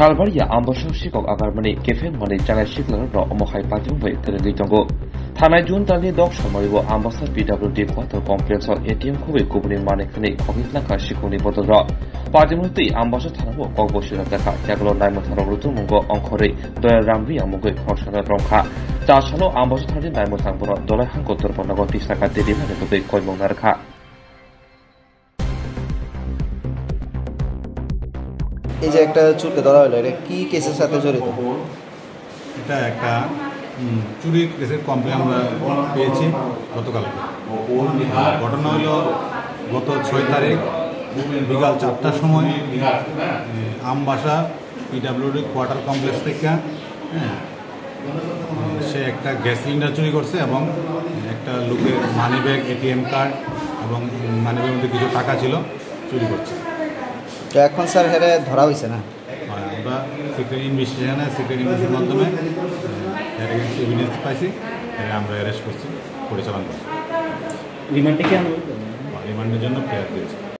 살바리야 암버서 시곡 아가르마니 개펜 머니 장애 시글러 어머하이 빠짐보이 들리 정고 থানায় জুন তালি দক সমারিব Ambassa PWD quarter complex ATM খুবই কুবুনি মানেখানি খগিত নাকা শিকুনি বদল পাজিমুতি আম্বাসা থানাবো ককবসিরা দেখা জাগলো নাইমো থানা রুতু মুঙ্গ অংখরে দয়া রামবি আমুগৈ খরসানা রংখা চাসালো আম্বাসা থানানি নাইমো থাংবন দলাই হাঙ্কো তরপনাগো তিসাকা দেদি মানে তবে কয়মং নারখা এই যে একটা চুলকে ধরা হলো এটা কি কেসের সাথে জড়িত? এটা একটা চুরির কেসের কমপ্লেন আমরা পেয়েছি গতকালকে। ঘটনা হলো গত ছয় তারিখ বিকাল চারটার সময় আমবাসা পিডাব্লিউডি কোয়ার্টার কমপ্লেক্স থেকে হ্যাঁ, সে একটা গ্যাস সিলিন্ডার চুরি করছে এবং একটা লোকের মানি ব্যাগ এটিএম কার্ড এবং মানি ব্যাগের মধ্যে কিছু টাকা ছিল চুরি করছে। তো এখন স্যার হেরে ধরা হয়েছে না? আমরা সিক্রেট ইনভেস্টিগেশনে সিক্রেট ইনভেস্টিগেশনের মাধ্যমে এভিডেন্স পাইছি আমরা অ্যারেস্ট করছি পরিচালনা করছি। রিমান্ডে কি রিমান্ডের জন্য প্রেয়ার দিয়েছি।